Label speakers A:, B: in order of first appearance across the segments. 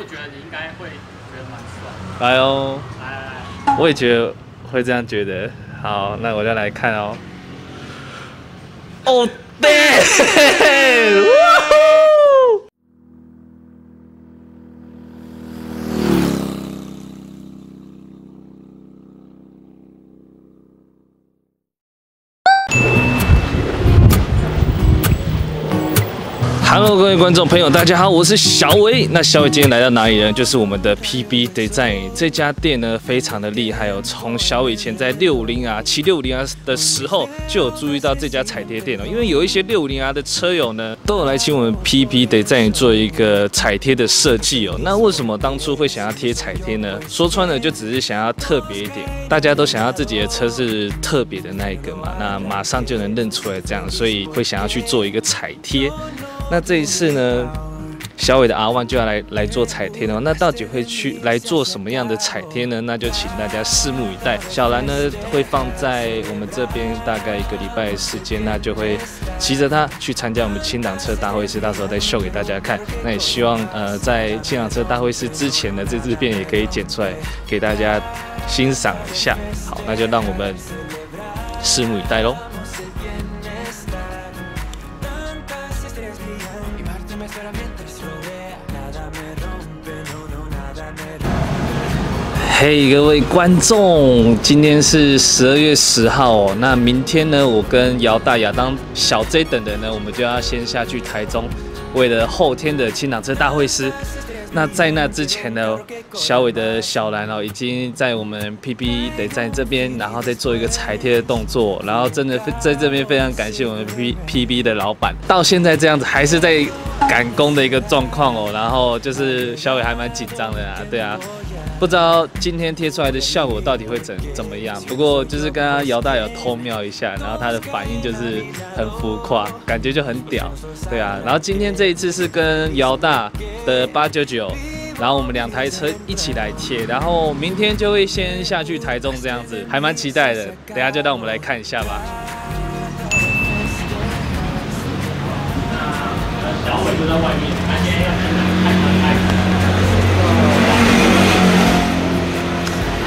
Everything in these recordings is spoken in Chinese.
A: 我觉得你应该会觉得蛮帅。
B: 来哦，
A: 来来来，
B: 我也觉得会这样觉得。好，那我就来看哦。哦，对，Hello，各位观众朋友，大家好，我是小伟。那小伟今天来到哪里呢？就是我们的 PB Design 这家店呢，非常的厉害哦。从小伟以前在六五零啊、七六零啊的时候，就有注意到这家彩贴店哦。因为有一些六五零啊的车友呢，都有来请我们 PB Design 做一个彩贴的设计哦。那为什么当初会想要贴彩贴呢？说穿了，就只是想要特别一点，大家都想要自己的车是特别的那一个嘛，那马上就能认出来这样，所以会想要去做一个彩贴。那这一次呢，小伟的阿旺就要来来做彩贴了。那到底会去来做什么样的彩贴呢？那就请大家拭目以待。小兰呢会放在我们这边大概一个礼拜时间，那就会骑着它去参加我们清档车大会师，到时候再秀给大家看。那也希望呃在清档车大会师之前的这支片也可以剪出来给大家欣赏一下。好，那就让我们拭目以待喽。嘿各位观众，今天是十二月十号哦。那明天呢，我跟姚大、亚当、小 J 等人呢，我们就要先下去台中，为了后天的清档车大会师。那在那之前呢，小伟的小兰哦，已经在我们 PB 得在这边，然后再做一个裁贴的动作，然后真的在这边非常感谢我们 P PB 的老板，到现在这样子还是在赶工的一个状况哦，然后就是小伟还蛮紧张的啊，对啊。不知道今天贴出来的效果到底会怎怎么样？不过就是刚刚姚大有偷瞄一下，然后他的反应就是很浮夸，感觉就很屌，对啊。然后今天这一次是跟姚大的八九九，然后我们两台车一起来贴，然后明天就会先下去台中这样子，还蛮期待的。等下就让我们来看一下吧。
A: 小伟就在外面，看见要看看看。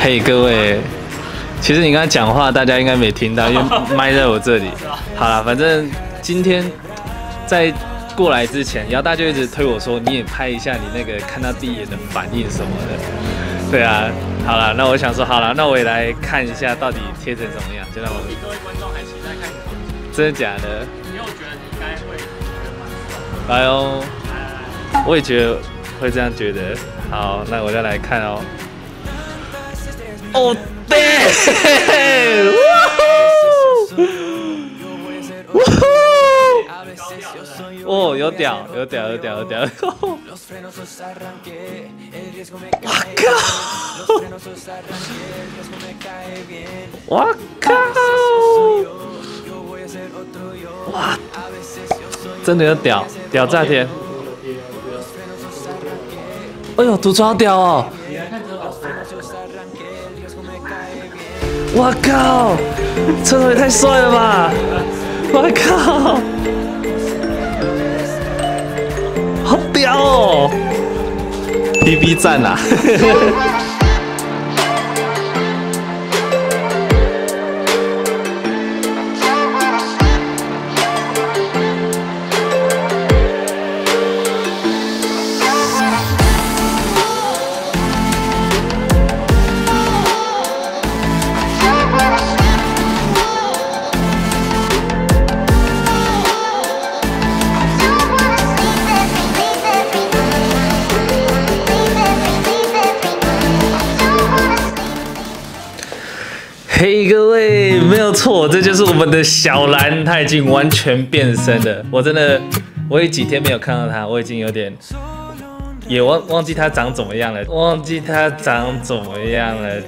B: 嘿，各位，其实你刚才讲话，大家应该没听到，因为 麦在我这里。好了，反正今天在过来之前，姚大就一直推我说，你也拍一下你那个看到第一眼的反应什么的。对啊，好了，那我想说，好了，那我也来看一下到底贴成什么样，就让我。
A: 各位观众还期待看你
B: 真的假的？
A: 因为我觉得你应该会。
B: 来哦，
A: 来来来，
B: 我也觉得会这样觉得。好，那我再来看哦。哦，对，哇呼！哦，有屌，有屌，有屌，有屌！哇靠！哇，真的有屌，屌炸天！哎呦，涂超屌哦！我靠，车头也太帅了吧！我靠，好屌哦！BB 站啊！嘿，各位，没有错，这就是我们的小兰，她已经完全变身了。我真的，我有几天没有看到她，我已经有点也忘忘记她长怎么样了，忘记她长怎么样了。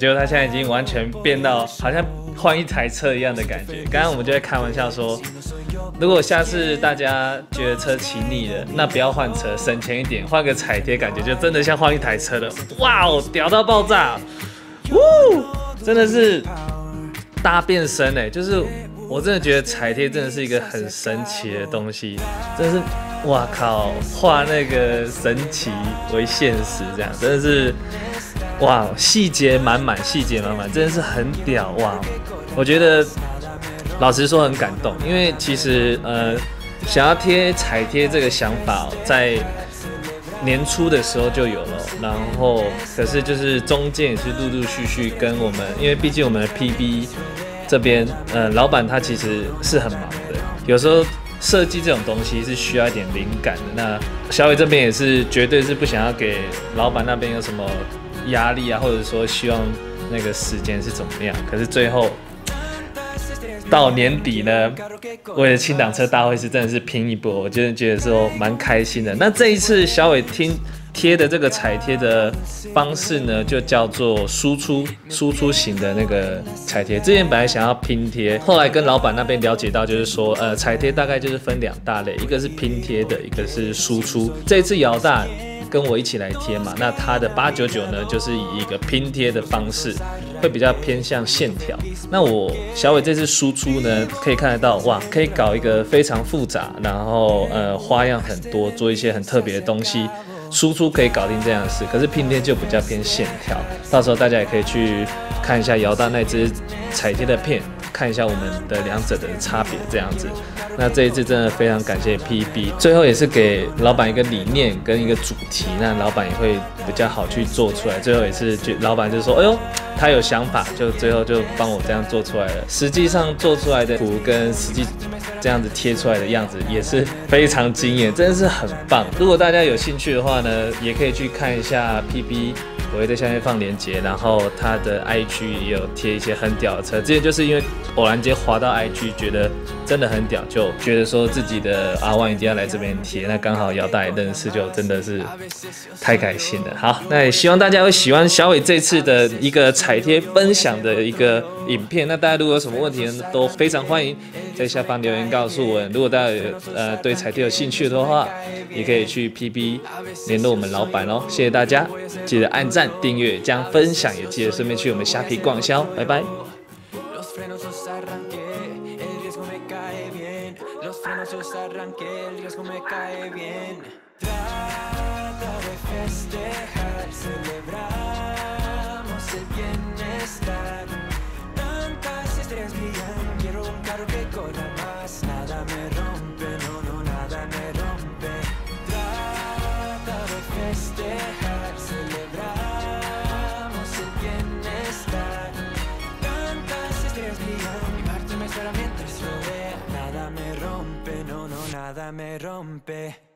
B: 结果她现在已经完全变到好像换一台车一样的感觉。刚刚我们就在开玩笑说。如果下次大家觉得车骑腻了，那不要换车，省钱一点，换个彩贴，感觉就真的像换一台车了。哇哦，屌到爆炸！呜，真的是大变身哎！就是我真的觉得彩贴真的是一个很神奇的东西，真的是，哇靠，画那个神奇为现实，这样真的是，哇，细节满满，细节满满，真的是很屌哇！我觉得，老实说很感动，因为其实呃，想要贴彩贴这个想法在。年初的时候就有了，然后可是就是中间也是陆陆续续跟我们，因为毕竟我们的 PB 这边，呃，老板他其实是很忙的，有时候设计这种东西是需要一点灵感的。那小伟这边也是绝对是不想要给老板那边有什么压力啊，或者说希望那个时间是怎么样，可是最后。到年底呢，为了清档车大会是真的是拼一波，我真的觉得说蛮开心的。那这一次小伟听贴的这个彩贴的方式呢，就叫做输出输出型的那个彩贴。之前本来想要拼贴，后来跟老板那边了解到，就是说呃彩贴大概就是分两大类，一个是拼贴的，一个是输出。这一次姚大。跟我一起来贴嘛，那它的八九九呢，就是以一个拼贴的方式，会比较偏向线条。那我小伟这次输出呢，可以看得到，哇，可以搞一个非常复杂，然后呃花样很多，做一些很特别的东西，输出可以搞定这样的事。可是拼贴就比较偏线条，到时候大家也可以去看一下姚大那支彩贴的片。看一下我们的两者的差别，这样子。那这一次真的非常感谢 PB，最后也是给老板一个理念跟一个主题，那老板也会比较好去做出来。最后也是就老板就说，哎呦，他有想法，就最后就帮我这样做出来了。实际上做出来的图跟实际这样子贴出来的样子也是非常惊艳，真的是很棒。如果大家有兴趣的话呢，也可以去看一下 PB。我会在下面放链接，然后他的 IG 也有贴一些很屌的车。之前就是因为偶然间滑到 IG，觉得真的很屌，就觉得说自己的阿万一定要来这边贴。那刚好姚大也认识，就真的是太开心了。好，那也希望大家会喜欢小伟这次的一个彩贴分享的一个影片。那大家如果有什么问题呢，都非常欢迎在下方留言告诉我。如果大家有呃对彩贴有兴趣的话，也可以去 PB 联络我们老板哦。谢谢大家，记得按赞。订阅、将分享，也记得顺便去我们虾皮逛销，拜拜。blanquea. Me rompe.